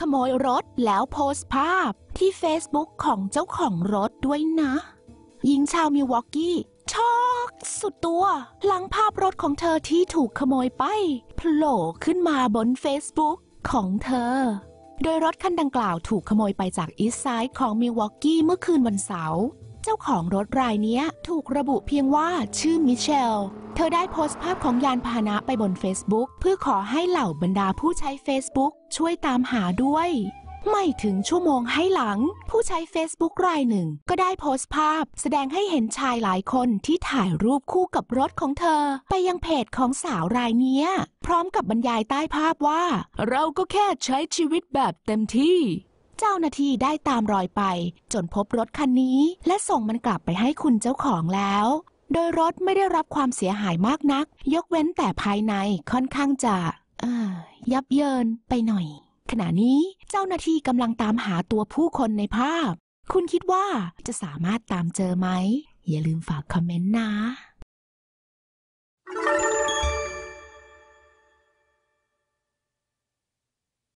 ขโมยรถแล้วโพสต์ภาพที่ Facebook ของเจ้าของรถด้วยนะ หญิงชาวมิวอกกี้ช็อกสุดตัว หลังภาพรถของเธอที่ถูกขโมยไปโผล่ขึ้นมาบน Facebook ของเธอ โดยรถคันดังกล่าวถูกขโมยไปจากอีสไซด์ของมิวอกกี้เมื่อคืนวันเสาร์ เจ้าของรถรายนี้ถูกระบุเพียงว่าชื่อมิเชล เธอได้โพสต์ภาพของยานพาหนะไปบน Facebook เพื่อขอให้เหล่าบรรดาผู้ใช้ Facebook ช่วยตามหาด้วย ไม่ถึงชั่วโมงให้หลัง ผู้ใช้ Facebook รายหนึ่ง ก็ได้โพสต์ภาพ แสดงให้เห็นชายหลายคนที่ถ่ายรูปคู่กับรถของเธอ ไปยังเพจของสาวรายนี้พร้อมกับบรรยายใต้ภาพว่า เราก็แค่ใช้ชีวิตแบบเต็มที่ เจ้าหน้าที่ได้ตามรอยไป จนพบรถคันนี้ และส่งมันกลับไปให้คุณเจ้าของแล้ว โดยรถไม่ได้รับความเสียหายมากนัก ยกเว้นแต่ภายในค่อนข้างจะยับเยินไปหน่อย ขณะนี้เจ้าหน้าที่กำลังตามหาตัวผู้คนในภาพ คุณคิดว่าจะสามารถตามเจอไหม อย่าลืมฝากคอมเมนต์นะ